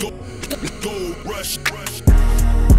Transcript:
go, go rush, rush.